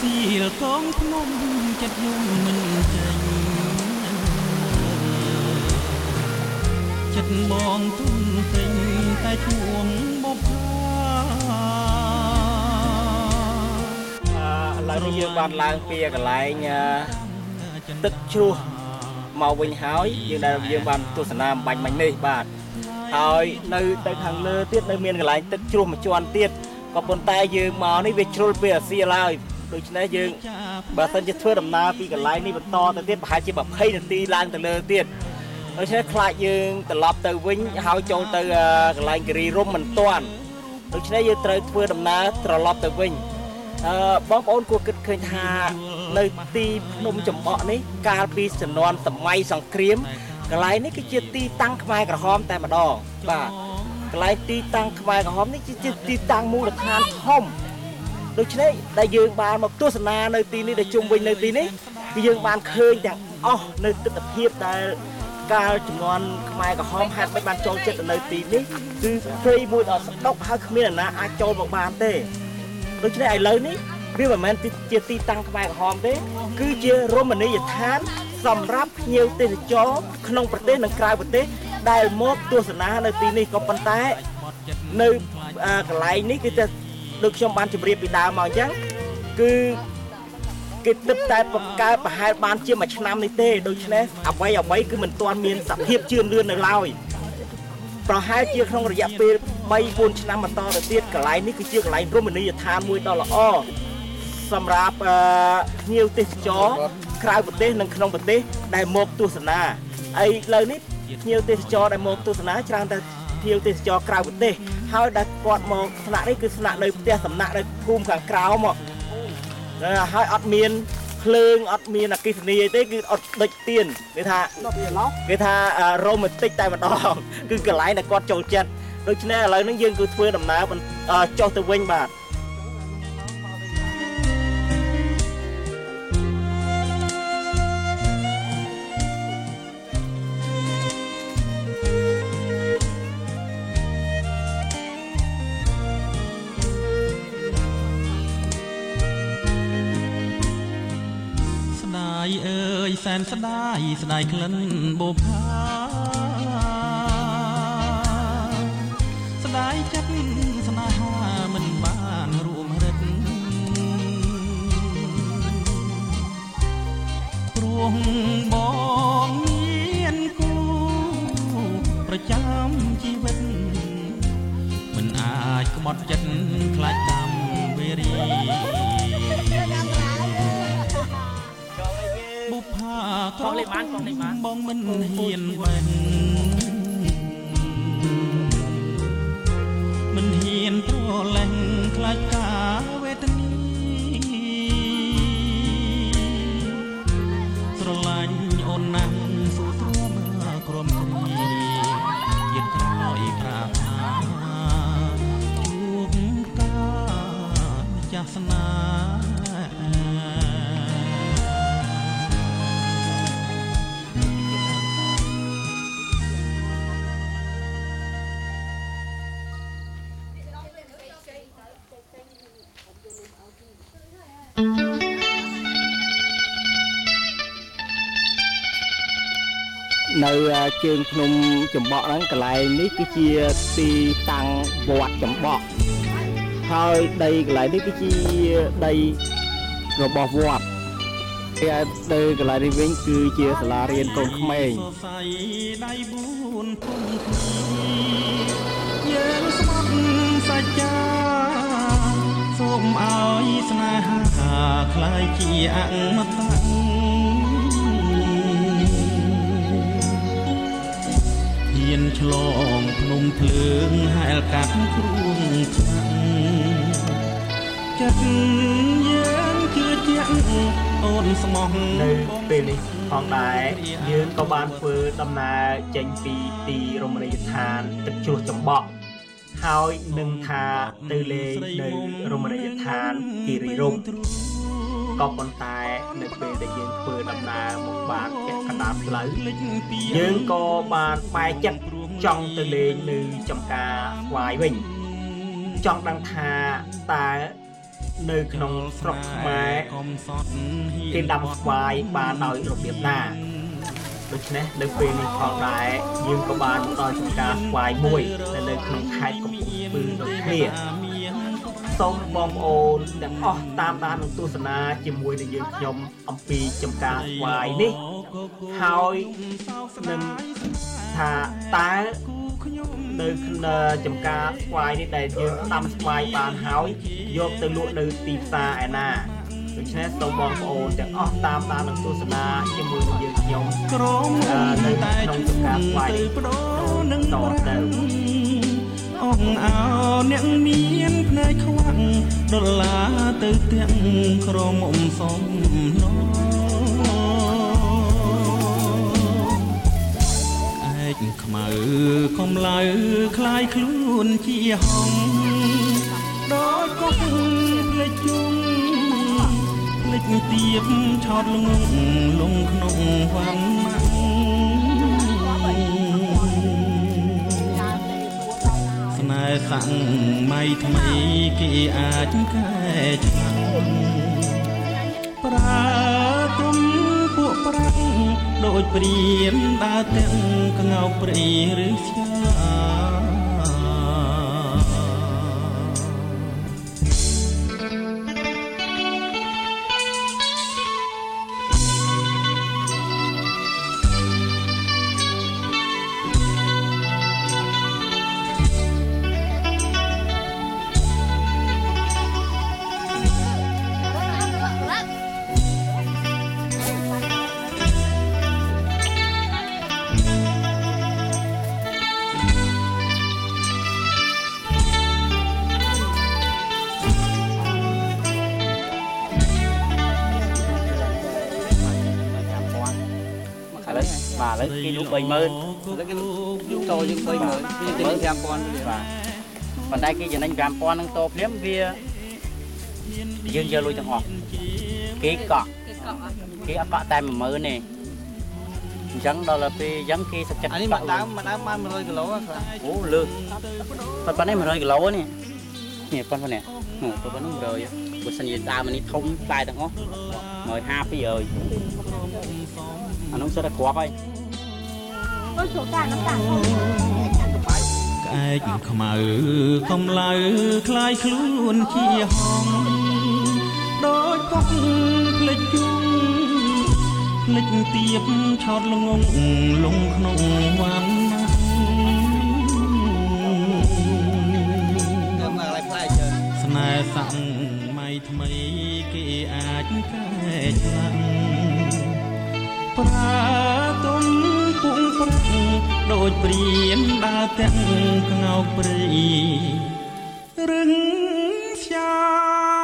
ទីលកងភ្នំចិត្តយំមិនចេញចិត្តបងទុនពេញតែជួងបុប្ផាអឺឥឡូវនេះយើងបានឡើងពីកន្លែងអឺទឹកជ្រោះមកវិញហើយយើងដែលយើងបានទស្សនាអំបញ្ញមិញនេះបាទហើយនៅទៅខាងលើទៀតនៅមានកន្លែងទឹកជ្រោះមួយជាន់ទៀតក៏ប៉ុន្តែយើងមកនេះវាជ្រុលពីអាស៊ីឡើយ ដូច្នេះយើងបើសិនជាធ្វើដំណើរពីកន្លែងនេះបន្តទៅទៀតប្រហែលជា20នាទីឡើងទៅលើទៀតដូច្នេះខ្លាចយើងត្រឡប់ទៅវិញហើយចូលទៅអឺកន្លែងគិរីរំមិនទាន់ដូច្នេះយើងត្រូវធ្វើដំណើរត្រឡប់ទៅវិញអឺបងប្អូនគួរគិតឃើញថានៅទីភ្នំចំបក់នេះកាលពីជំនាន់សម័យសង្គ្រាមកន្លែងនេះគឺជាទីតាំងខ្មែរក្រហមតែម្ដងបាទកន្លែងទីតាំងខ្មែរក្រហមនេះជាទីតាំងមូលដ្ឋានធំ ដូច្នេះដែលយើងបានមកទស្សនានៅទីនេះដែលជុំវិញនៅទីនេះគឺយើងបានឃើញទាំងអស់នៅទស្សនភាពដែលកាលចំនួនខ្មែរក្រហមហេតុមិនបានចូលចិត្តទៅនៅទីនេះគឺព្រៃមួយដ៏ស្ដុកហើយគ្មានអ្នកណាអាចចូលមកបានទេដូច្នេះឥឡូវនេះវាមិនមែនជាទីតាំងខ្មែរក្រហមទេ គឺជារមណីយដ្ឋាន សម្រាប់ភ្ញៀវទេសចរក្នុងប្រទេសនិងក្រៅប្រទេស ដែលមកទស្សនានៅទីនេះក៏ប៉ុន្តែនៅអាកន្លែងនេះគឺតែ ដូចខ្ញុំបានជម្រាបពីដើមមកអញ្ចឹងគឺគេទឹកតែបង្កើតប្រហែលបានជាមួយឆ្នាំនេះទេដូច្នេះអ្វីអ្វីគឺមិនទាន់មានសភាពជឿនលឿននៅឡើយប្រហែលជាក្នុងរយៈពេល3 4ឆ្នាំបន្តទៅទៀតកន្លែងនេះគឺជាកន្លែងរមណីយដ្ឋានមួយដ៏ល្អសម្រាប់អឺភ្ញៀវទេសចរក្រៅប្រទេសនិងក្នុងប្រទេសដែលមកទស្សនាហើយឥឡូវនេះភ្ញៀវទេសចរដែលមកទស្សនាច្រើនតែភ្ញៀវទេសចរក្រៅប្រទេស ហើយដែលគាត់មកស្នាក់នេះគឺស្នាក់នៅផ្ទះសំណាក់នៅភូមិខាងក្រោមមកហើយអត់មានភ្លើងអត់មានអគ្គិសនីអីទេគឺអត់ដុចទៀនគេថាគេថារ៉ូមែនទិកតែម្ដងគឺកន្លែងដែលគាត់ចូលចិត្តដូច្នេះឥឡូវនេះយើងគឺធ្វើដំណើរបន្តអឺចុះទៅវិញបាទ សែនស្ដាយស្ដាយក្លិនបុប្ផាស្ដាយចិត្តស្នេហាមិនបានរួមរិទ្ធព្រោះបងមានគូប្រចាំជីវិតមិនអាចក្បត់ចិត្តខ្លាចតាមវេរី បុប្ផាក៏លេបានក៏លេបានបងមិនហ៊ានបេះមិ នៅជើងភ្នំចំបក់ហ្នឹងកន្លែងនេះគឺជាទីតាំងវត្តចំបក់ហើយដីកន្លែងនេះគឺជាដីរបស់វត្តគេទៅកន្លែងនេះវិញគឺជាសាលារៀនកូនក្មេងសរសៃដៃបួនគុំគ្នាយើងស្បត់សច្ចាសូមឲ្យស្នេហា ខ្លាយជាអមតៈហ៊ានឆ្លងភ្នំភ្លើងហែលកាត់គ្រួងខ្លាំងចិត្តយើងគឺជាអូនស្មោះនៅពេលនេះផងដែរយើងក៏បានធ្វើដំណើរចេញពីទីរមណីយដ្ឋានទឹកជួសចំបក់ហើយនឹងថាទៅលេងនៅរមណីយដ្ឋានគិរីរម្យ ក៏ប៉ុន្តែនៅពេលដែលយើងធ្វើដំណើរមកបានពាក់កណ្ដាលផ្លូវយើងក៏បានបែកចិត្តចង់ទៅលេងនៅចំការស្វាយវិញចង់ដឹងថាតើនៅក្នុងស្រុកខ្មែរកុំសត់ហ៊ានគេដាំស្វាយបានដោយរបៀបណាដូច្នេះនៅពេលនេះផងដែរយើងក៏បានមកដល់ចំការស្វាយមួយនៅនៅក្នុងខេត្តកំពង់ស្ពឺដូចគ្នា សូមបងប្អូនទាំងអស់តាមដាននិងទស្សនាជាមួយនឹងយើងខ្ញុំអំពីចំការស្វាយនេះហើយនឹងថាតើនៅក្នុងចំការស្វាយនេះដែលយើងដាំស្វាយបានហើយយកទៅលក់នៅទីផ្សារឯណាដូច្នេះសូមបងប្អូនទាំងអស់តាមដាននិងទស្សនាជាមួយនឹងយើងខ្ញុំក្រមអឺនៅតែក្នុងចំការស្វាយនេះបដូរនឹងតទៅអងអោអ្នកមានភ្នែកខ្វាក់ ដុល្លារទៅទាំងក្រមុំសំណឯកខ្មៅកំឡៅคล้ายខ្លួនជាហងដោយកុកភ្លេចជុំភ្លេចទៀបឆោតល្ងងលងក្នុងវណ្ ស្នេហ៍សាំងម៉ៃថ្មីគេអាចកែច្នៃប្រើទុំពួកប្រាក់ដូចព្រានដើរទាំងកងោកព្រៃឬស្យា បាទឥឡូវគេលក់30000ឥឡូវគេយកតយើង30000វាចំណេញ5000ទៅទៀតបាទប៉ុន្តែគេចំណេញ5000ហ្នឹងតភ្លាមវាយើងយកលុយទាំងអស់គេកក់គេកក់អត់គេអត់កក់តែ10000ទេអញ្ចឹងដល់ទៅពេលអញ្ចឹងគេសុខចិត្តអានេះមកដើមមកដើមបាន100គីឡូខ្លះអូលើសប៉ុន្តែ100គីឡូនេះនេះប៉ុន្តែនេះអូប៉ុន្តែ100បើសិនជាដើមនេះធំតែទាំងអស់150 200 អានោះសិតតែគ្រាប់ហើយ tôi chỗ cả nó cả ក្អែកខ្មៅកំឡៅคล้ายខ្លួនជាហងដូចកុកភ្លេចជុំភ្លេចទៀបឆោតល្ងងលង មានដើរទាំងខ្ងោកព្រៃរឹងស្យា